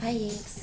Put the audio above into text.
Hi, Yinks.